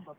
job